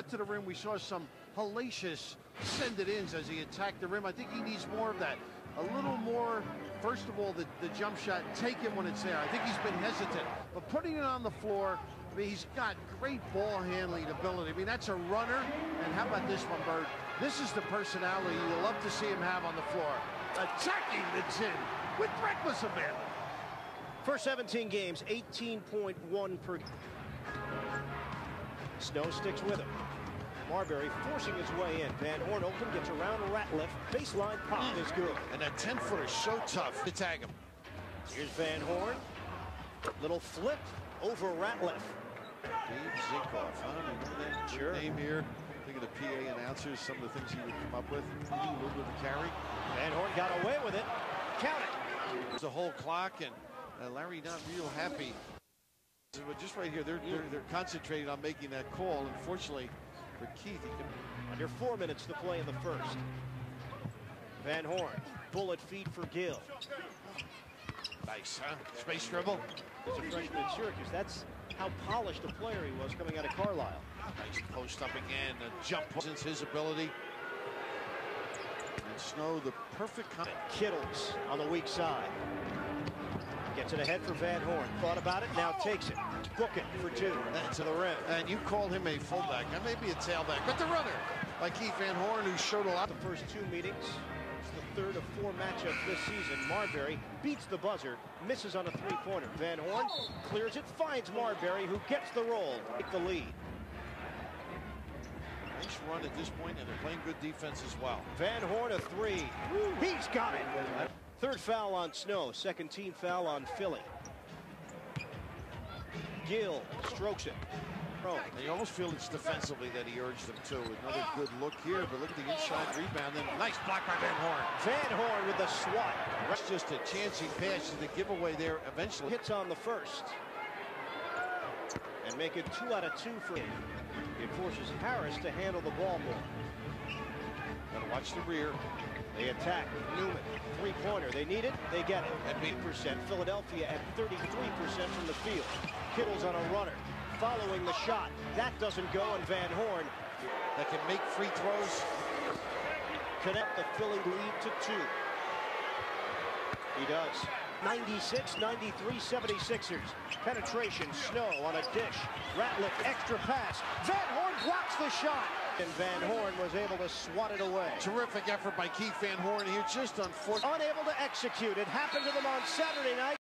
Get to the rim, we saw some hellacious send-it-ins as he attacked the rim. I think he needs more of that. A little more, first of all, the, the jump shot, take it when it's there. I think he's been hesitant. But putting it on the floor, I mean, he's got great ball handling ability. I mean, that's a runner. And how about this one, Bird? This is the personality you love to see him have on the floor. Attacking the tin with reckless abandon. First 17 games, 18.1 per. Snow sticks with him. Marbury forcing his way in. Van Horn open, gets around Ratliff. Baseline pop is good. And that 10-footer is so tough to tag him. Here's Van Horn. Little flip over Ratliff. Dave Zinkoff, huh? Remember that Sure. name here? Think of the PA announcers, some of the things he would come up with. A little bit of carry. Van Horn got away with it. Count it. There's a whole clock, and uh, Larry not real happy. But just right here, they're, they're, they're concentrating on making that call. Unfortunately, for Keith, he can Under four minutes to play in the first. Van Horn, bullet feed for Gill. nice, huh? Space dribble. As a freshman at Syracuse, that's how polished a player he was coming out of Carlisle. Nice post up again. The jump since his ability. And Snow, the perfect. Kittles on the weak side. Gets it ahead for Van Horn. Thought about it, now takes it. Book it for two. To the rim. and you call him a fullback. That may be a tailback, but the runner, like Keith Van Horn, who showed a lot. The first two meetings. It's the third of four matchups this season. Marbury beats the buzzer, misses on a three-pointer. Van Horn clears it, finds Marbury, who gets the roll. Take the lead. Nice run at this point, and they're playing good defense as well. Van Horn a three. He's got it. Third foul on Snow. Second team foul on Philly. Gill strokes it. You almost feel it's defensively that he urged them to. Another good look here, but look at the inside rebound. Then nice block by Van Horn. Van Horn with the swat. That's just a chancing pass to the giveaway there eventually. Hits on the first. And make it two out of two for him. It forces Harris to handle the ball more. Gotta watch the rear. They attack Newman. Three-pointer. They need it. They get it. At 8%. Philadelphia at 33% from the field. Kittles on a runner. Following the shot. That doesn't go, and Van Horn That can make free throws. connect the Philly lead to two. He does. 96, 93, 76ers. Penetration, Snow on a dish. Ratliff, extra pass. Van Horn blocks the shot. And Van Horn was able to swat it away. Terrific effort by Keith Van Horn here. Just unfortunate. Unable to execute. It happened to them on Saturday night.